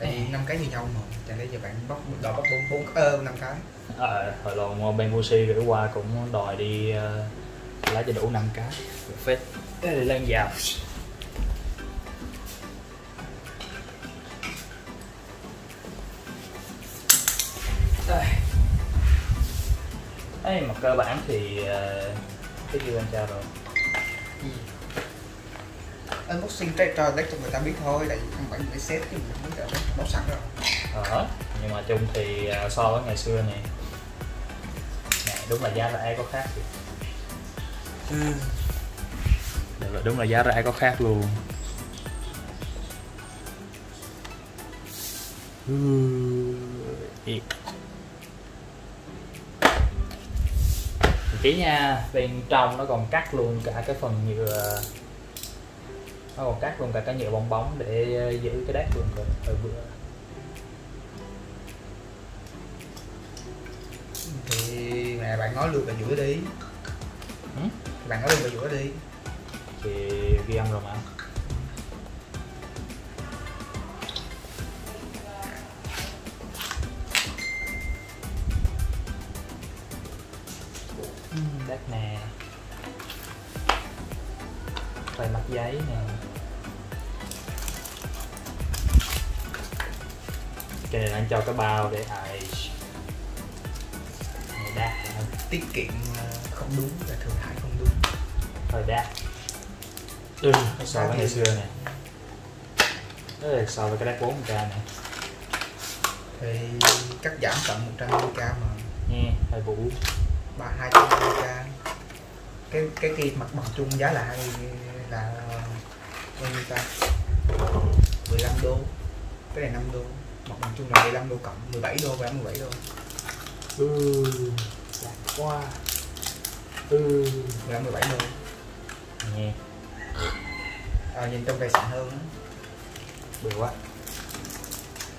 tại vì năm cái như nhau mà. Cho nên giờ bạn bóc đòi bóc bốn bốn ơ năm cái. Ờ hồi lần bên Musi gửi qua cũng đòi đi uh, lấy cho đủ năm cái. Phết. Cái này lan vào đây. Ê, mà cơ bản thì uh, cái gì anh chào rồi? Unboxing cho cho deck cho người ta biết thôi tại vì không phải mình phải set chứ mình không biết bóc sẵn rồi ờ nhưng mà chung thì uh, so với ngày xưa này này đúng là giá rẻ có khác thì ừ. là đúng là giá rẻ có khác luôn ừ. kỹ nha bên trong nó còn cắt luôn cả cái phần nhựa còn cắt luôn cả cái nhựa bong bóng để ờ, giữ cái đát luôn rồi hơi bữa. Thì mẹ bạn nói luôn về giữa đi. Ừ? bạn nói luôn về giữa đi. Thì ghi âm rồi mà. Đất nè. Phải mặt giấy nè cái này anh cho cái bao để ai đa tiết kiệm ờ, không đúng và thừa hại không đúng. Hơi đa ừ, so với ngày xưa nè. So với cái đát 4 k này thì cắt giảm tận 150 k mà. Nghe hơi vũ ba hai trăm k cái cái kia mặt bằng chung giá là hai là bao nhiêu ta? 15 đô. Cái này 5 đô mặt bằng chung là 15 đô cộng 17 đô và 17 đô. Ừ. Lạc quá ừ. 15 17 đô. Nghe. À, nhìn trong đây xịn hơn á. Được quá.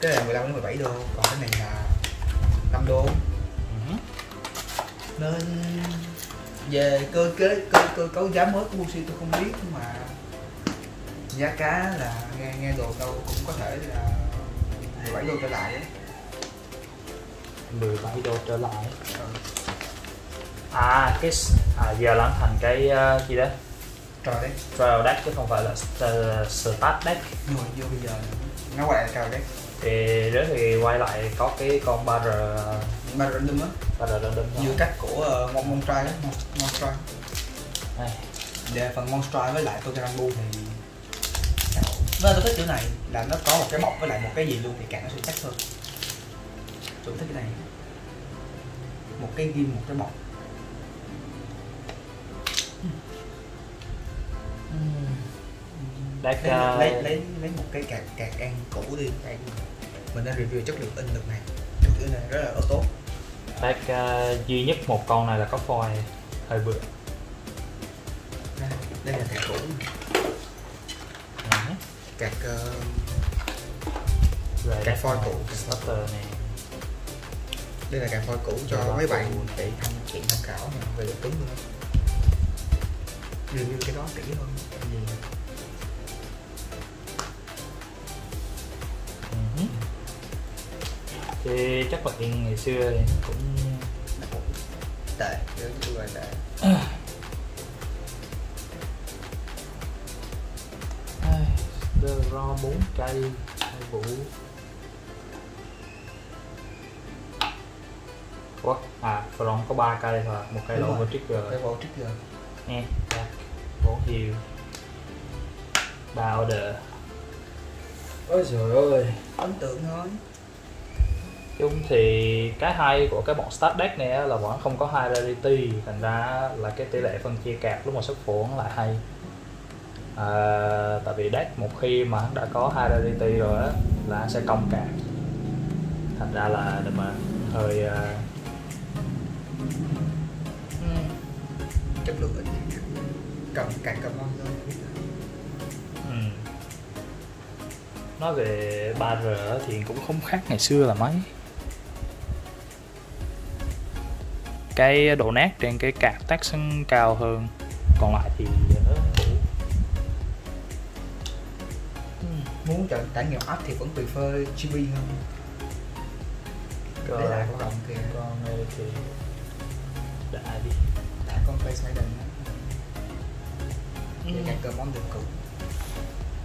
Cái này là 15 đến 17 đô còn cái này là 5 đô. Uh-huh. nên về cơ kế cơ, cơ cấu giá mới của Bushi tôi không biết nhưng mà giá cá là nghe nghe đồ đâu cũng có thể là 17 đô trở lại đấy 17 đô trở lại. Ừ. à cái à, giờ lắng thành cái uh, gì đó? Trial deck trial deck chứ không phải là uh, start deck. Nhưng mà vô bây giờ nó quay lại trial deck. Thì đó thì quay lại có cái con 3R 3R random á. 3R random như cách của uh, Mon Monstrai á Monstrai để phần Monstrai với lại Togerambu thì nó tôi thích chỗ này là nó có một cái bọc với lại một cái gì luôn thì càng nó sẽ chắc hơn. Tôi thích cái này. Một cái ghim một cái bọc. Đấy, lấy, uh... lấy lấy lấy một cái cạc cạc ăn cũ đi. Đây mình đang review chất lượng in được này. Chất lượng này rất là tốt. Deck uh, duy nhất một con này là có foil hơi bự. Đây, đây là cạc cũ cạc uh, cạc foil cũ. starter này. Đây là cạc foil cũ cho Rồi mấy bạn để tham kiện tham khảo về độ cứng của nó review cái đó kỹ hơn. Gì thì chắc là ngày xưa thì cũng tệ như là tệ ro bốn cây hai vũ Ủa? à front có ba cây thôi một cây lộ và trigger. Cây lộ trigger. Nghe bốn hill ba order. Ôi trời ơi ấn tượng thôi. Chung thì cái hay của cái bọn start deck này là bọn không có high rarity thành ra là cái tỷ lệ phân chia card lúc mà xuất phổ lại hay à, tại vì deck một khi mà đã có high rarity rồi á là sẽ công card thành ra là để mà hơi uh... chất lượng cầm càng cầm ngon hơn. Ừ. nói về 3R thì cũng không khác ngày xưa là mấy. Cái độ nét trên cái card tác cao hơn. Còn lại thì muốn chọn trải nghiệm up thì vẫn prefer GB hơn. Còn- lấy lại con đồng kìa con này thì đã đi. Đã con face Maiden Ừ. các cơ món đường cũ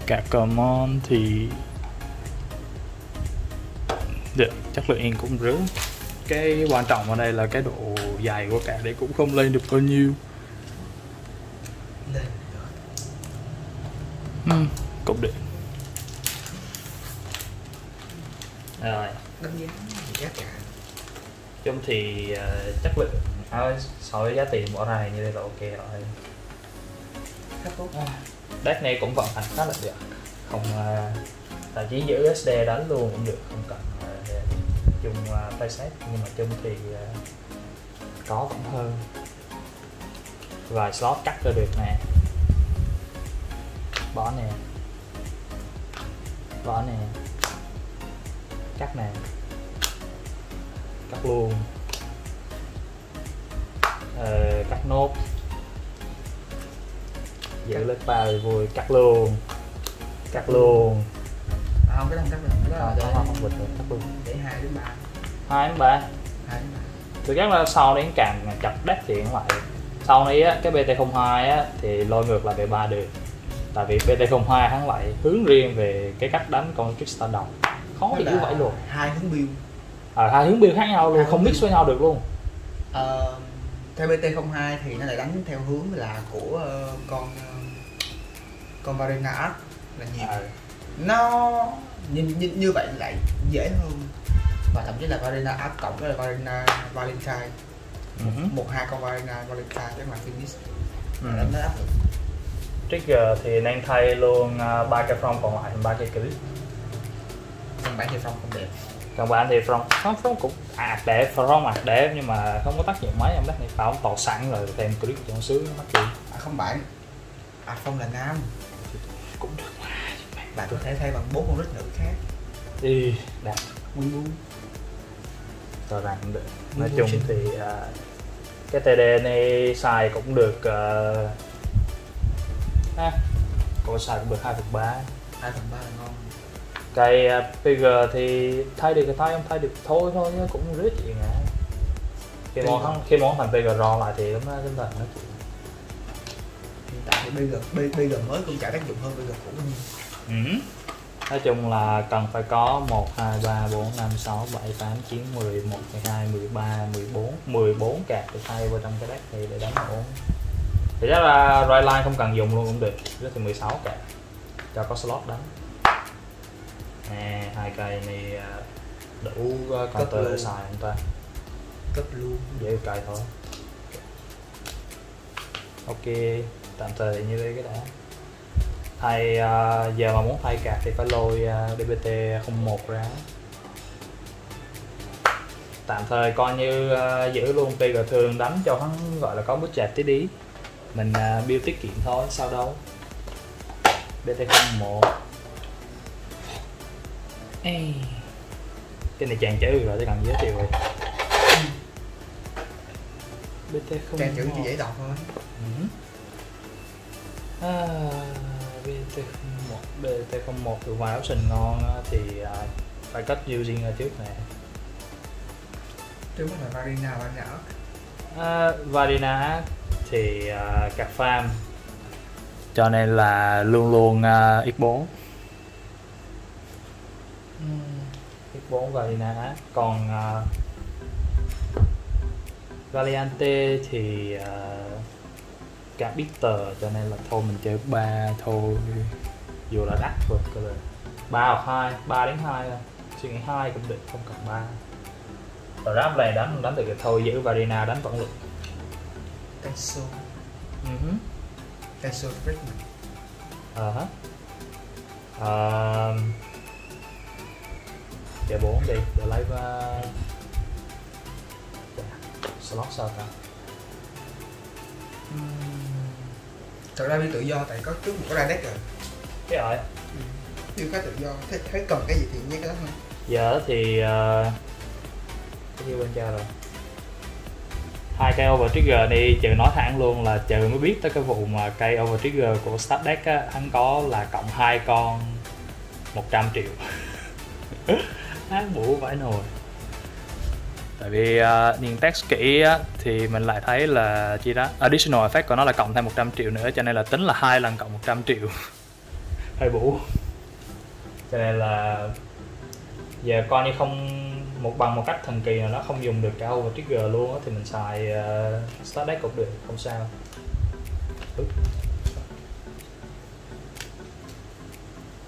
cả common thì dạ, chất lượng cũng rứa cái quan trọng ở đây là cái độ dày của cả đấy cũng không lên được bao nhiêu lên ừ, cũng được rồi đánh giá thì giá cả chung thì ờ, chất lượng à, so với giá tiền bỏ ra như đây là ok rồi. Khá tốt. Deck này cũng vận hành khá là được. Không uh, thậm chí giữ SD đánh luôn cũng được không cần uh, dùng uh, playset nhưng mà chung thì ờ, có vẫn hơn. Vài slot cắt ra được nè. Bỏ nè. Bỏ nè. Cắt nè. Cắt luôn Ờ, cắt nốt. Giữ lên ba vui. Cắt luôn. Cắt luôn. À, không cái đó không cắt được cái đó là không bình thường cắt luôn. để hai đến ba hai đến ba hai đến ba thực chất là sau đến càng chặt thì cũng vậy sau này á cái BT02 á thì lôi ngược lại về ba được tại vì BT02 hắn lại hướng riêng về cái cách đánh con Trickster đồng khó hiểu là vậy luôn. hai hướng build. À, hai hướng build khác nhau luôn không mix với nhau được luôn. Ờ, theo BT02 thì nó lại đánh theo hướng là của ờ, con ờ, con Varena Arc là nhiều. À, nó như, như, như vậy lại dễ hơn. Và thậm chí là Varena Arc cộng với là Varena Valentine. Hứ. một hai con Varena Valentine chắc là finish. Ừ. đánh nó áp lực. Trigger thì nên thay luôn à, ba cái front còn lại thành ba cái clip. Căn bản thì phong không đẹp còn bạn thì front front, front cũng ạt đẹp front ạt đẹp nhưng mà không có tác dụng mấy em đất này tao tỏ sẵn rồi thêm clip trong xứ mắc gì à, không bạn. À phong là nam. Cũng được mà. Bạn có thể thay bằng bốn con rít nữ khác. Đi. Đạt nguyên buông cho rằng được. Nói chung thì à, cái TD này xài cũng được uh, à, có xài cũng được 2 phần 3 hai phần ba là ngon cây à, PG thì thay được thì thay không thay được thôi thôi chứ cũng rất chuyện à khi món PG. hắn- khi món thành PG ro lại thì đó chúng ta nói chuyện hiện tại thì bây giờ bây, bây giờ mới cũng chả tác dụng hơn bây giờ cũ Ừ. Nói chung là cần phải có 1, 2, 3, 4, 5, 6, 7, 8, 9, 10, 11, 12, 13, 14 14 card được thay vào trong cái deck này để đánh ổn Thì chắc là right line không cần dùng luôn cũng được Rất thì 16 card Cho có slot đánh Nè, hai cây này à, đủ uh, Cấp counter luôn. để xài không ta? Cấp luôn. Dễ cài thôi. Ok, tạm thời thì như thế cái đã. Thay à, giờ mà muốn thay card thì phải lôi à, DBT 01 ra. Tạm thời coi như à, giữ luôn PG thường đánh cho hắn gọi là có budget tí đi. Mình uh, build tiết kiệm thôi sao đâu? BT 01 Ê. cái này chàng chữ rồi chỉ cần giới thiệu rồi. BT 01 trang chữ chỉ dễ đọc thôi. Ừ. À, BT01 BT01 từ vài option ngon thì phải cấp using ở trước nè. Trước mắt là Varina và nhỏ à, Varina thì à, card farm cho nên là luôn luôn à, x4 x4 Varina còn à, Valiante thì à, cả bitter cho nên là thôi mình chơi ba thôi. Dù là đắt vượt cơ là ba hoặc hai ba đến hai thôi. Suy nghĩ hai cũng được không cần ba. Rồi ráp này đánh đánh được thì thôi giữ Varina đánh vẫn được Teso uh-huh. Teso Friedman Ờ Ờ Chơi 4 đi để lấy uh... slot sao ta? Thật ra đi tự do tại có trước một cái ra deck rồi. Cái rồi đi khá tự do. Thấy, thấy cần cái gì thì nhé cái đó thôi. Giờ thì uh... cái gì bên cha rồi? Hai cây over trigger đi trừ nói thẳng luôn là trừ mới biết tới cái vụ mà cây over trigger của start deck á hắn có là cộng hai con 100 triệu ác bủ vãi nồi. Tại vì uh, nhìn text kỹ á, thì mình lại thấy là chi đó additional effect của nó là cộng thêm 100 triệu nữa cho nên là tính là hai lần cộng 100 triệu. Hơi bủ cho nên là giờ coi như không một bằng một cách thần kỳ nào nó không dùng được cả over trigger luôn á thì mình xài uh, start deck cũng được không sao. Ừ.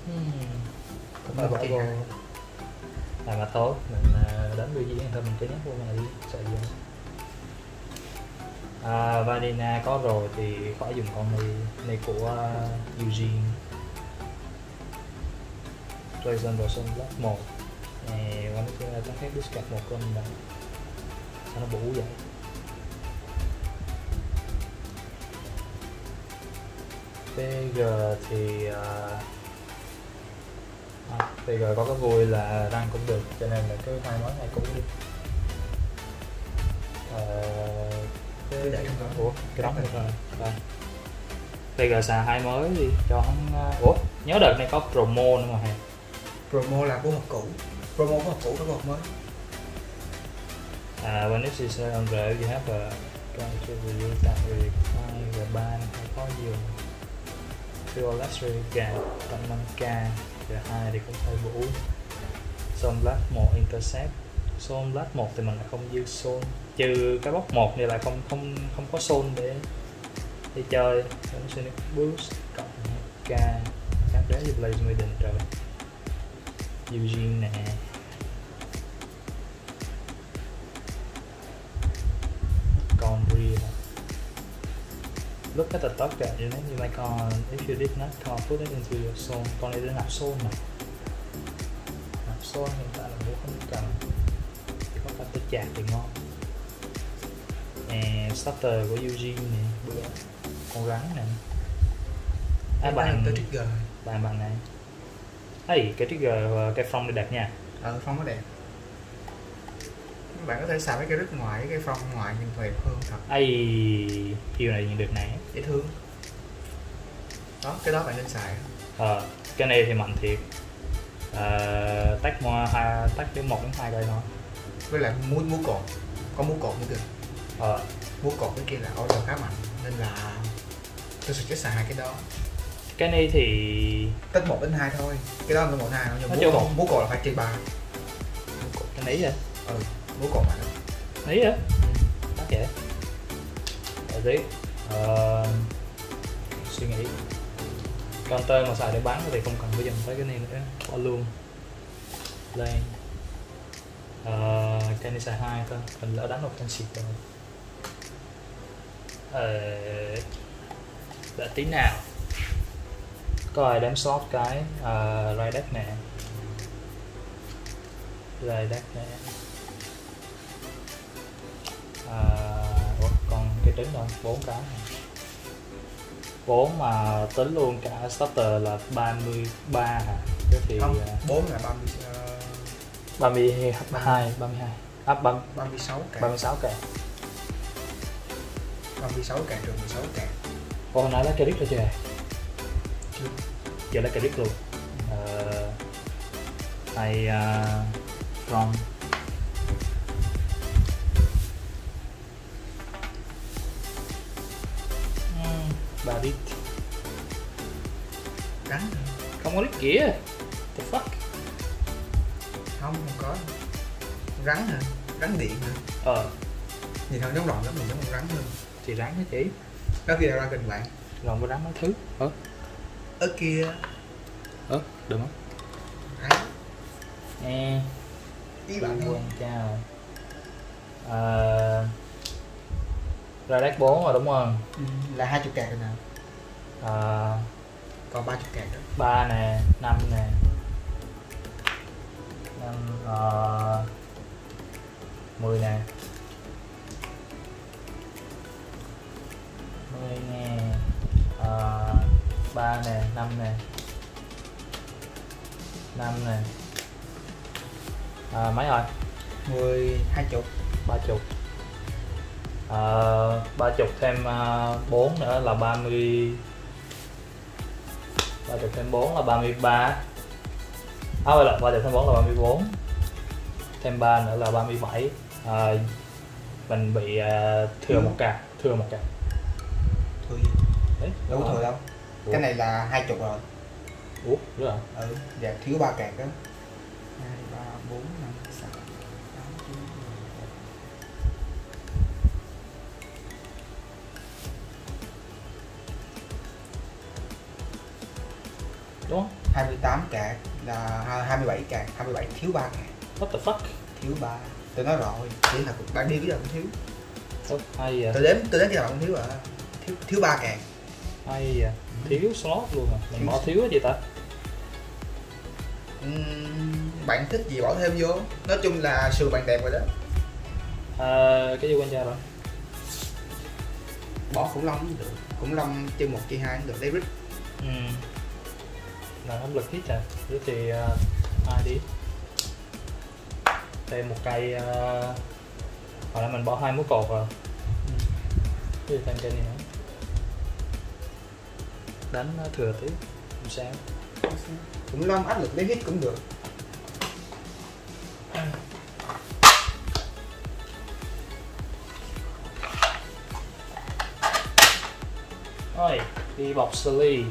Hmm. Cũng là bỏ mà tốt. Mình uh, đến biểu diễn thôi mình cứ nhắc vô này đi sợ gì không à, Vanina có rồi thì khỏi dùng con này này của uh, Eugene. Dragon version Black 1 nè qua nó có khác discard một con này sao nó bủ vậy? PG thì uh, à, thì rồi có cái vui là răng cũng được cho nên là cứ hai món này cũng đi. À, cái để không có ủa cái đó được rồi. à. thì xài hai mới đi cho không à, ủa nhớ đợt này có promo nữa mà hả promo là của hộp cũ. Promo của hộp cũ có hộp mới. À when this is on the you have a country will you that hai require ba ban có nhiều. Feel luxury gà, trọng măng ca CR2 thì cũng hơi bổ, son Blast 1 Intercept. Son Blast 1 thì mình lại không dư son, Trừ cái box 1 thì lại không không không có son để đi chơi. Nó sẽ được Boost cộng K. Khác đấy thì Blaze Maiden rồi. Eugene nè. Conry nè Look at the target, you know, you make on if you did not call put it into your zone con này đã nạp zone mà nạp zone hiện tại là bố không cần. Chỉ có cả tới chạc thì ngon. Nè starter của Eugene nè bữa con rắn nè à, bạn tới trigger. bạn bạn này. Hey, cái trigger ờ, cái phong này đẹp nha. Ờ phong nó đẹp bạn có thể xài mấy cái rít ngoài cái phong ngoài nhìn đẹp hơn thật. Ai hiệu này nhìn được nè dễ thương. Đó cái đó bạn nên xài. Ờ cái này thì mạnh thiệt. Ờ, tách mo hai tách đến một đến hai cây thôi. Với lại múa múa cột. Có múa cột nữa kìa. Ờ. Múa cột cái kia là order khá mạnh nên là tôi suggest xài hai cái đó. Cái này thì tích 1 đến 2 thôi. Cái đó là 1 2 nhưng múa cột một. múa cột là phải trên 3 cái nấy vậy ừ lắm nấy vậy đắt vậy để tí. Ờ, suy nghĩ. Counter mà xài để bán thì không cần phải dùng tới cái này nữa. Bỏ luôn. Lên. Ờ, cái này xài hai thôi. Mình lỡ đánh một con xịt rồi. Ờ, đợi tí nào. Có ai đếm slot cái uh, right deck nè? Right deck nè còn cái trứng rồi bốn cái. Bốn mà tính luôn cả starter là 33 hả? Thế thì không à, 4 là 30 uh, 32 32 à, 30, 36 cạn 36 kệ 36 cạn trừ 16 cạn Ồ, hồi nãy lấy credit rồi chưa? Chưa. giờ lấy credit luôn. Ờ, hay uh, from Bà đi. Rắn không có đít kìa. The fuck? Không không có. Rắn hả? Rắn điện hả? Ờ. Nhìn hơn giống rồng lắm mình giống con rắn hơn thì rắn chỉ đó kia là ra gần bạn. Rồng với rắn mấy thứ. Ờ. Ở kia. Ờ được không? Rắn nè ý bạn thôi quên chào. À, ra deck 4 rồi đúng không? Ừ, là 20 cạn rồi nào à, còn 30 cạn đó 3 nè 5 nè. 5 uh, 10 nè. 10 nè uh, 3 nè 5 nè. 5 nè. À, mấy rồi? 10 20 ba chục. Ờ, Ờ, ba chục thêm ờ, bốn nữa là ba mươi ba chục thêm bốn là ba mươi ba à vậy là ba chục thêm bốn là ba mươi bốn thêm ba nữa là ba mươi bảy ờ, mình bị uh, thừa ừ. một cặp thừa một cặp thừa gì đấy đâu thừa đâu Ủa? cái này là hai chục rồi Ủa, đúng rồi. Ừ, dạ thiếu ba kẹt đó. 2 3 4 5 đúng không 28 card là hai- 27 card, 27 thiếu ba card, what the fuck thiếu ba. Tôi nói rồi, chỉ là bạn đi bây giờ cũng thiếu. Ủa, hay vậy Tôi đếm tôi đếm cái nào cũng thiếu à. Thiếu thiếu ba card. hay vậy thiếu slot luôn à mình bỏ thiếu cái gì ta Ừm, bạn thích gì bỏ thêm vô. Nói chung là sườn bạn đẹp rồi đó. à, cái gì quan gia rồi Bỏ khủng long cũng được. Khủng long chân một chân hai cũng được. David ừ. Là áp lực hít à? Thế thì à, ai đi? Thêm một cây uh, hồi nãy mình bỏ hai múi cột rồi. Thế thì thêm cây này nữa? Đánh nó thừa tí không sao khủng long áp lực David cũng được. Rồi, đi bọc Sully